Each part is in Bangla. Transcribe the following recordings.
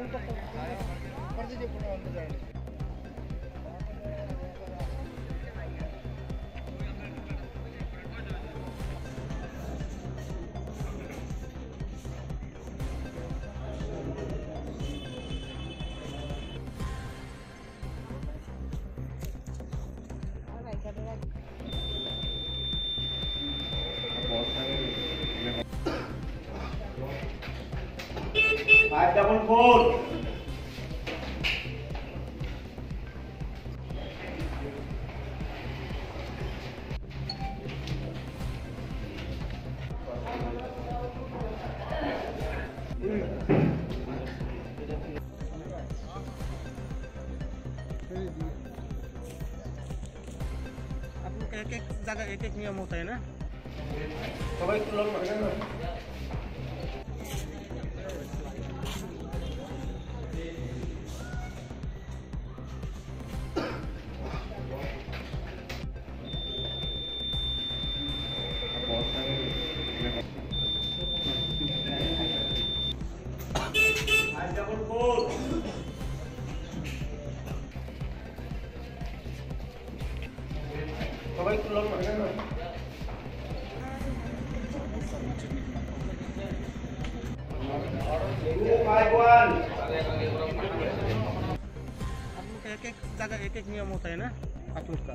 ಊಟಕ್ಕೆ ಬರ್ದಿದ್ದೀವಿ ಕೂಡ ಒಂದು ಜಾಗ five double fold एक एक जगह एक एक नियम होता है ना सबाई तुला एक एक जगह एक एक नियम होता है ना का।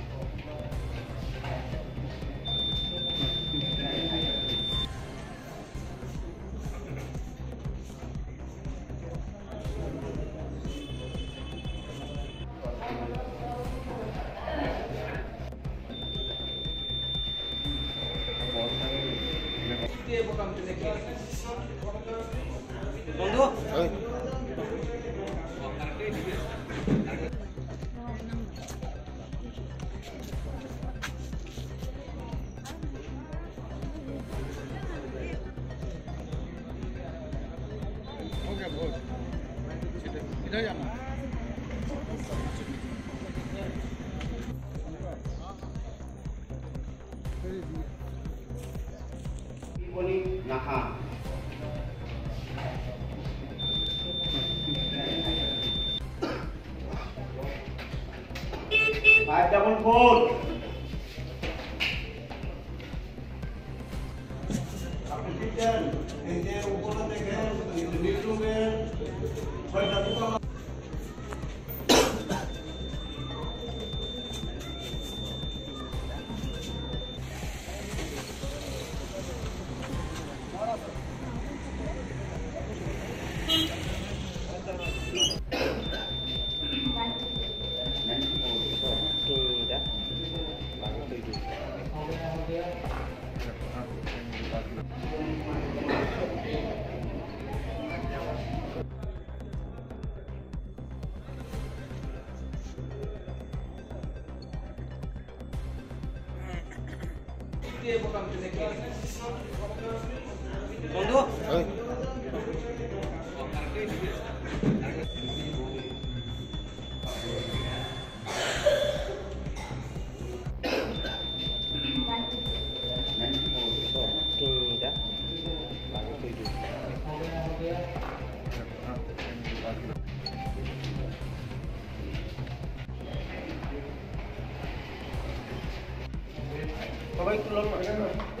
double four. Iponi Naha. বন্ধু Double four. আপনি দেখেন এই যে উপরে দেখেন নীল বন্ধু Aber Coba itu lama.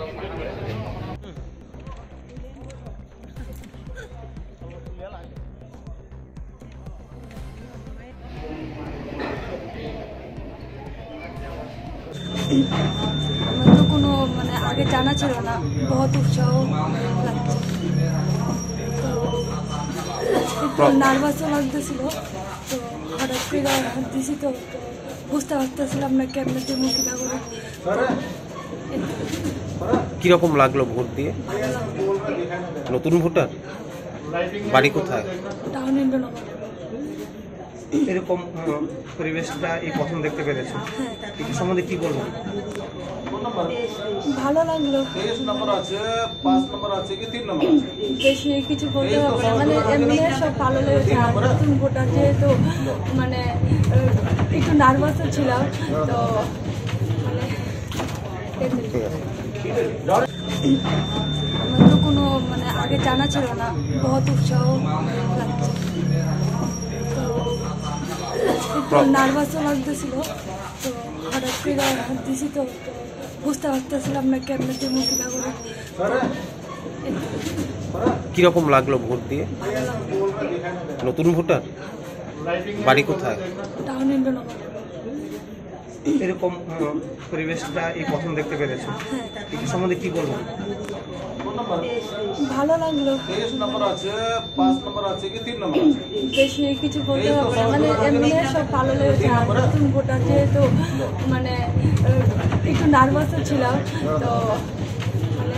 আমার তো কোনো মানে আগে জানা ছিল না। বহুত উৎসাহ লাগছে। তো নার্ভাসও লাগতেছিল। তো হঠাৎ করে হাত দিছি তো বুঝতে পারতেছিলাম না কেমনে তুমি কিনা করে কীরকম লাগল ভোট দিয়ে? নতুন ভোটার? বাড়ি কোথায়? টাউন ইন্দ্রনগর। এরকম পরিবেশটা এই প্রথম দেখতে পেরেছ। এটি সম্বন্ধে কি বলব? ভালো লাগল। তেইশ নম্বর আছে পাঁচ নম্বর আছে কি তিন নম্বর আছে? বেশি কিছু বলতে হবে মানে এমনি সব ভালো লেগেছে। আর নতুন ভোটার যেহেতু মানে একটু নার্ভাসও ছিলাম তো মানে আমার তো কোনো মানে আগে জানা ছিল না। বহুত উৎসাহ লাগছে। নার্ভাসও লাগতেছিল তো হঠাৎ করে হাত দিছি তো বুঝতে পারতেছিলাম না কেমনে তুমি কিনা করে। কীরকম লাগল ভোট দিয়ে? নতুন ভোটার? বাড়ি কোথায়? টাউন ইন্দ্রনগর। এরকম পরিবেশটা এই প্রথম দেখতে পেরেছ। হ্যাঁ সম্বন্ধে কি বলব? ভালো লাগল। বেশি কিছু বলতে হবে না। মানে এমনি সব ভালো লেগেছে। আর নতুন ভোটার যেহেতু মানে একটু নার্ভাসও ছিলাম তো মানে